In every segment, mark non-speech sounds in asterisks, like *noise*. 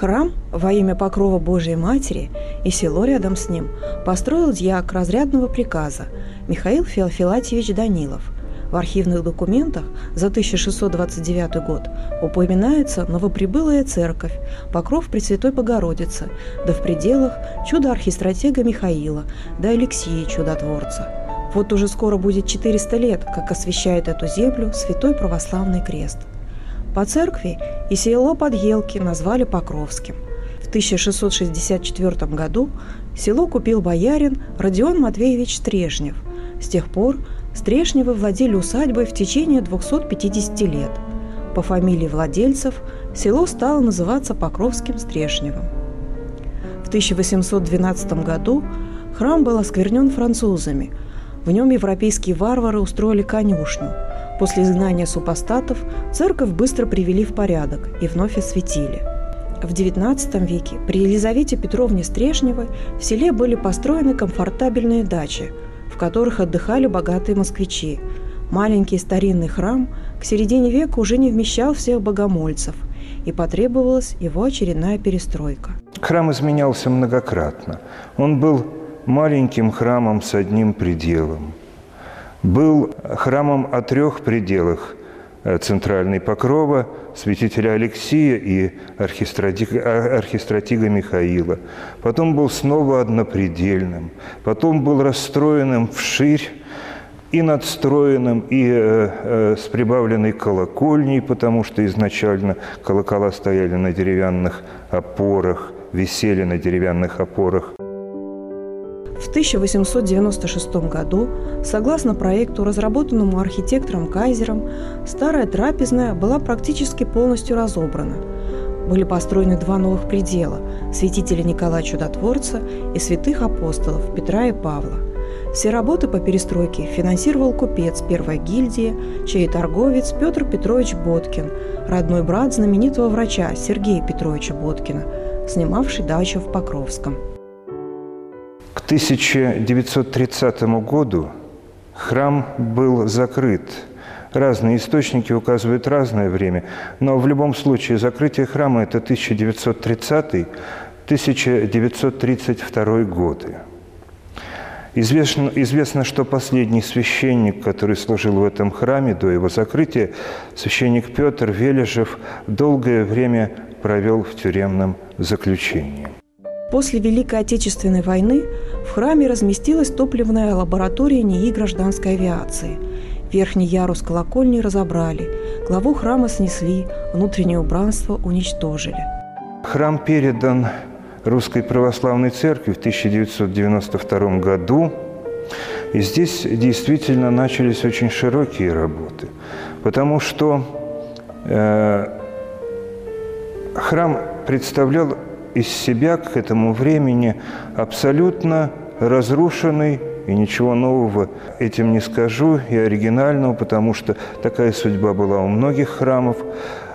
Храм во имя Покрова Божией Матери и село рядом с ним построил дьяк разрядного приказа Михаил Феофилатьевич Данилов. В архивных документах за 1629 год упоминается новоприбылая церковь, покров Пресвятой Богородицы, да в пределах чудо архистратега Михаила, да Алексея Чудотворца. Вот уже скоро будет 400 лет, как освящает эту землю Святой Православный Крест. По церкви и село Подъелки назвали Покровским. В 1664 году село купил боярин Родион Матвеевич Стрешнев. С тех пор Стрешневы владели усадьбой в течение 250 лет. По фамилии владельцев село стало называться Покровским Стрешневым. В 1812 году храм был осквернен французами. В нем европейские варвары устроили конюшню – После изгнания супостатов церковь быстро привели в порядок и вновь осветили. В XIX веке при Елизавете Петровне Стрешневой в селе были построены комфортабельные дачи, в которых отдыхали богатые москвичи. Маленький старинный храм к середине века уже не вмещал всех богомольцев, и потребовалась его очередная перестройка. Храм изменялся многократно. Он был маленьким храмом с одним пределом – был храмом о трех пределах э, центральной покрова святителя Алексия и архистратига, архистратига Михаила. Потом был снова однопредельным. Потом был расстроенным вширь и надстроенным, и э, э, с прибавленной колокольней, потому что изначально колокола стояли на деревянных опорах, висели на деревянных опорах. В 1896 году, согласно проекту, разработанному архитектором Кайзером, старая трапезная была практически полностью разобрана. Были построены два новых предела – святителя Николая Чудотворца и святых апостолов Петра и Павла. Все работы по перестройке финансировал купец первой гильдии, чей торговец Петр Петрович Боткин, родной брат знаменитого врача Сергея Петровича Боткина, снимавший дачу в Покровском – к 1930 году храм был закрыт. Разные источники указывают разное время, но в любом случае закрытие храма – это 1930-1932 годы. Известно, известно, что последний священник, который служил в этом храме до его закрытия, священник Петр Вележев, долгое время провел в тюремном заключении. После Великой Отечественной войны в храме разместилась топливная лаборатория НИИ гражданской авиации. Верхний ярус колокольни разобрали, главу храма снесли, внутреннее убранство уничтожили. Храм передан Русской Православной Церкви в 1992 году. И здесь действительно начались очень широкие работы, потому что э, храм представлял из себя к этому времени абсолютно разрушенный, и ничего нового этим не скажу, и оригинального, потому что такая судьба была у многих храмов,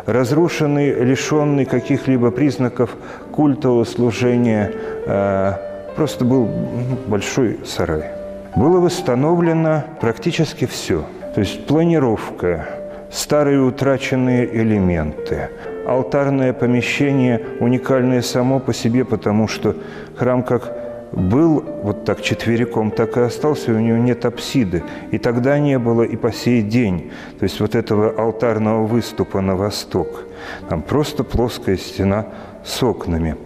разрушенный, лишенный каких-либо признаков культового служения, а, просто был ну, большой сарай. Было восстановлено практически все. То есть планировка, старые утраченные элементы, алтарное помещение уникальное само по себе, потому что храм как был вот так четвериком, так и остался, у него нет апсиды. И тогда не было, и по сей день. То есть вот этого алтарного выступа на восток. Там просто плоская стена с окнами.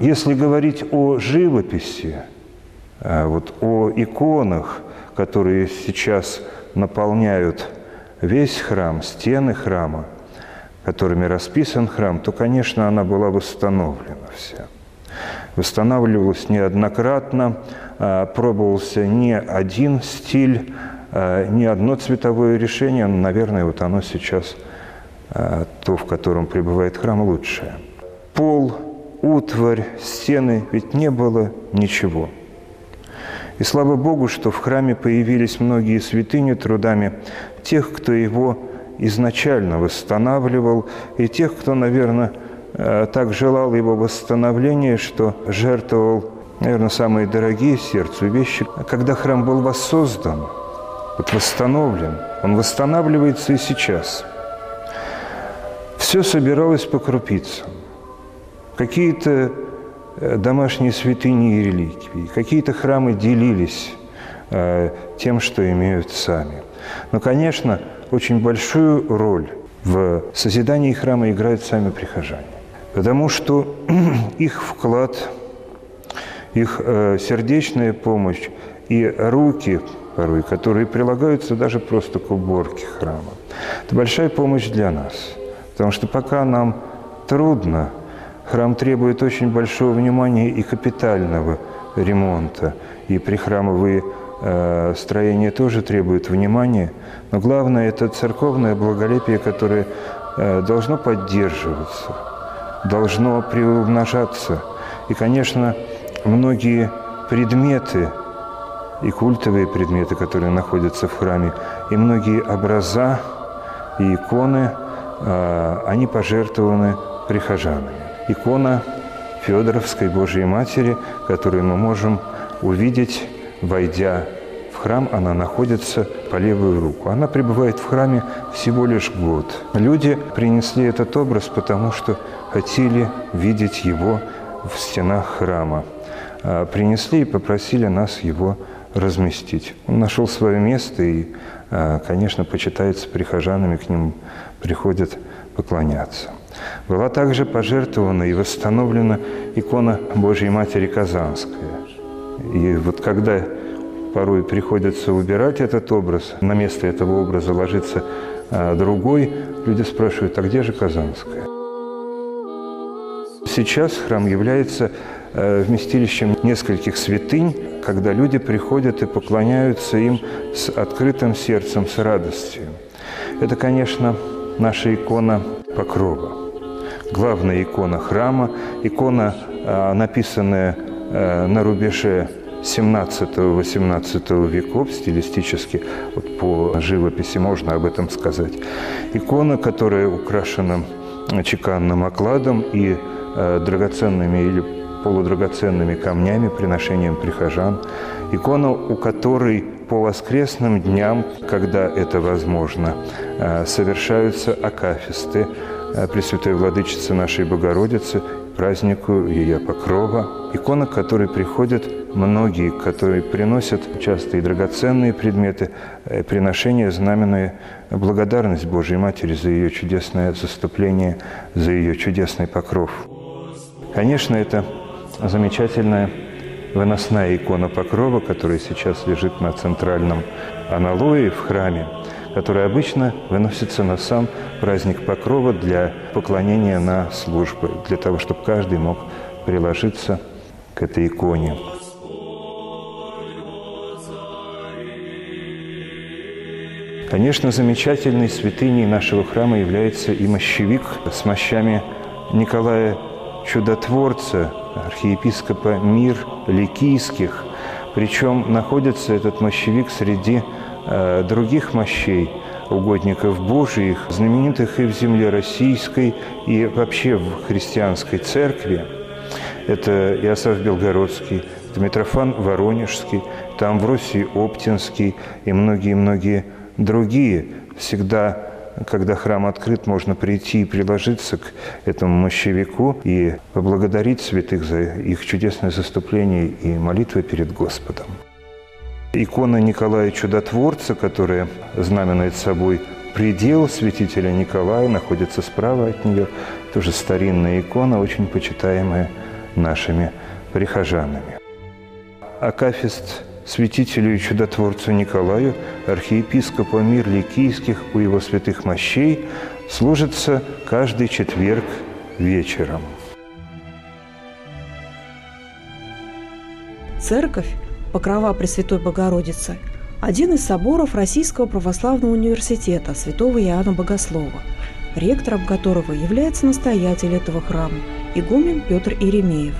Если говорить о живописи, а, вот о иконах, которые сейчас наполняют весь храм, стены храма – которыми расписан храм, то, конечно, она была восстановлена вся. Восстанавливалась неоднократно, а, пробовался не один стиль, а, не одно цветовое решение, но, наверное, вот оно сейчас, а, то, в котором пребывает храм, лучшее. Пол, утварь, стены, ведь не было ничего. И слава Богу, что в храме появились многие святыни трудами тех, кто его изначально восстанавливал, и тех, кто, наверное, э, так желал его восстановления, что жертвовал, наверное, самые дорогие сердцу вещи. Когда храм был воссоздан, вот восстановлен, он восстанавливается и сейчас. Все собиралось по крупицам. какие-то э, домашние святыни и реликвии, какие-то храмы делились э, тем, что имеют сами. Но, конечно, очень большую роль в созидании храма играют сами прихожане, потому что *clears throat* их вклад, их э, сердечная помощь и руки порой, которые прилагаются даже просто к уборке храма. Это большая помощь для нас, потому что пока нам трудно, храм требует очень большого внимания и капитального ремонта, и прихрамовые э, строения тоже требуют внимания, но главное – это церковное благолепие, которое э, должно поддерживаться, должно приумножаться. И, конечно, многие предметы – и культовые предметы, которые находятся в храме, и многие образа и иконы, а, они пожертвованы прихожанами. Икона Федоровской Божьей Матери, которую мы можем увидеть, войдя в храм, она находится по левую руку. Она пребывает в храме всего лишь год. Люди принесли этот образ, потому что хотели видеть его в стенах храма. А, принесли и попросили нас его разместить. Он нашел свое место и, а, конечно, почитается прихожанами, к нему приходят поклоняться. Была также пожертвована и восстановлена икона Божьей Матери Казанская. И вот когда порой приходится убирать этот образ, на место этого образа ложится а, другой, люди спрашивают, а где же Казанская? Сейчас храм является а, вместилищем нескольких святынь, когда люди приходят и поклоняются им с открытым сердцем, с радостью. Это, конечно, наша икона Покрова. Главная икона храма, икона, а, написанная на рубеже 17-18 веков, стилистически, вот по живописи можно об этом сказать. Икона, которая украшена чеканным окладом и э, драгоценными или полудрагоценными камнями, приношением прихожан, икона, у которой по воскресным дням, когда это возможно, э, совершаются акафисты э, Пресвятой Владычицы нашей Богородицы, празднику ее покрова, икона, к которой приходят многие, которые приносят часто и драгоценные предметы, э, приношения, знаменные благодарность Божьей Матери за ее чудесное заступление, за ее чудесный покров. Конечно, это замечательная выносная икона Покрова, которая сейчас лежит на центральном аналое в храме, которая обычно выносится на сам праздник Покрова для поклонения на службы, для того, чтобы каждый мог приложиться к этой иконе. Конечно, замечательной святыней нашего храма является и мощевик с мощами Николая Чудотворца, архиепископа Мир Ликийских. Причем находится этот мощевик среди других мощей, угодников Божиих, знаменитых и в земле российской, и вообще в христианской церкви. Это Иосиф Белгородский, это Митрофан Воронежский, это Амвросий Оптинский и многие-многие другие. Всегда когда храм открыт, можно прийти и приложиться к этому мощевику и поблагодарить святых за их чудесное заступление и молитвы перед Господом. Икона Николая Чудотворца, которая знаменует собой предел святителя Николая, находится справа от нее. Тоже старинная икона, очень почитаемая нашими прихожанами. Акафист святителю и чудотворцу Николаю, архиепископа мир Ликийских у его святых мощей, служится каждый четверг вечером. Церковь Покрова Пресвятой Богородицы – один из соборов Российского православного университета святого Иоанна Богослова, ректором которого является настоятель этого храма, игумен Петр Иеремеев.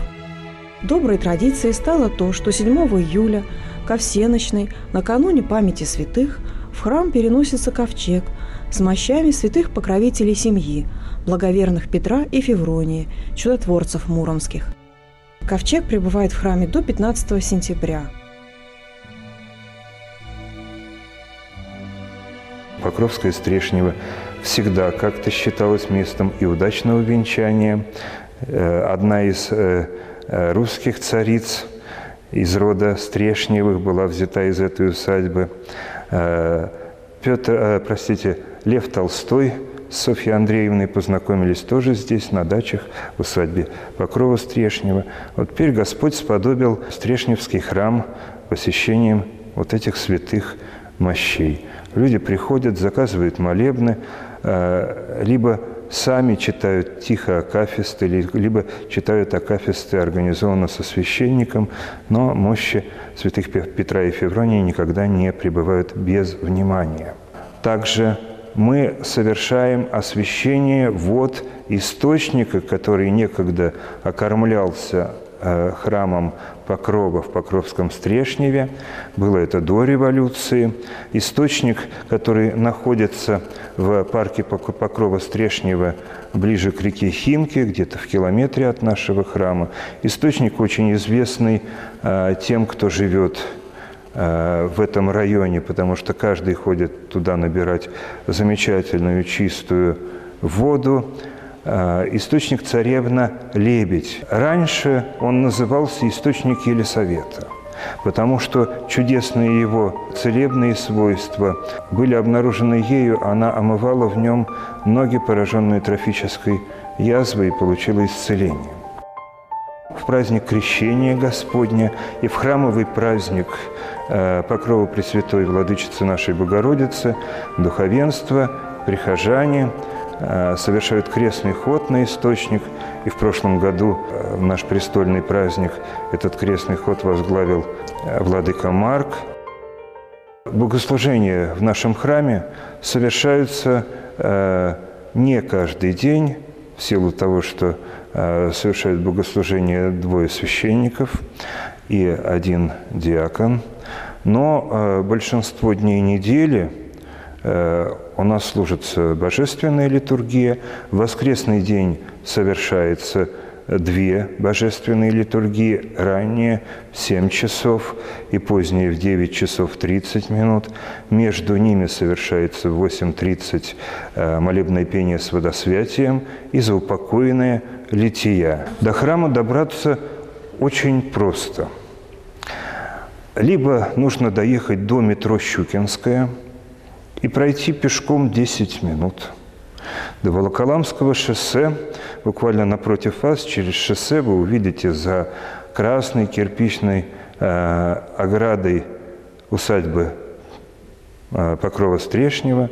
Доброй традицией стало то, что 7 июля ко всеночной, накануне памяти святых, в храм переносится ковчег с мощами святых покровителей семьи, благоверных Петра и Февронии, чудотворцев муромских. Ковчег пребывает в храме до 15 сентября. Покровское Стрешнево всегда как-то считалось местом и удачного венчания, одна из русских цариц из рода Стрешневых была взята из этой усадьбы. Петр, простите, Лев Толстой с Софьей Андреевной познакомились тоже здесь, на дачах, в усадьбе Покрова Стрешнева. Вот теперь Господь сподобил Стрешневский храм посещением вот этих святых мощей. Люди приходят, заказывают молебны, э, либо сами читают тихо акафисты, либо читают акафисты организованно со священником, но мощи святых Петра и Февронии никогда не пребывают без внимания. Также мы совершаем освящение вод источника, который некогда окормлялся э, храмом Покрова в Покровском Стрешневе. Было это до революции. Источник, который находится в парке Покрова Стрешнева ближе к реке Химки, где-то в километре от нашего храма. Источник очень известный э, тем, кто живет в этом районе, потому что каждый ходит туда набирать замечательную чистую воду. Э, источник царевна Лебедь. Раньше он назывался источник Елисавета, потому что чудесные его целебные свойства были обнаружены ею, она омывала в нем ноги, пораженные трофической язвой, и получила исцеление в праздник Крещения Господня и в храмовый праздник э, Покрова Пресвятой Владычицы нашей Богородицы, духовенство, прихожане э, совершают крестный ход на источник. И в прошлом году э, наш престольный праздник этот крестный ход возглавил владыка Марк. Богослужения в нашем храме совершаются не каждый день, в силу того, что совершают богослужение двое священников и один диакон. Но э, большинство дней недели э, у нас служится божественная литургия. Воскресный день совершается две божественные литургии, ранние в 7 часов и поздние в 9 часов 30 минут. Между ними совершается в 8.30 молебное пение с водосвятием и заупокоенное лития. До храма добраться очень просто. Либо нужно доехать до метро Щукинская и пройти пешком 10 минут. До Волоколамского шоссе, буквально напротив вас, через шоссе вы увидите за красной кирпичной э, оградой усадьбы э, Покрова Стрешнева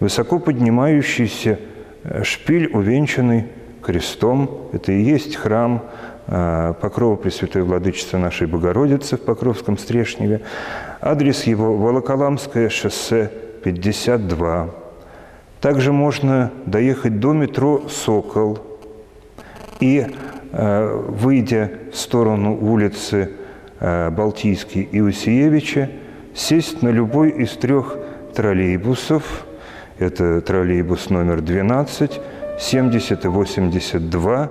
высоко поднимающийся э, шпиль, увенчанный крестом. Это и есть храм а, Покрова Пресвятой Владычицы нашей Богородицы в Покровском Стрешневе. Адрес его – Волоколамское шоссе, 52. Также можно доехать до метро «Сокол» и, а, выйдя в сторону улицы а, Балтийский и Усиевича, сесть на любой из трех троллейбусов. Это троллейбус номер 12 – 70 и 82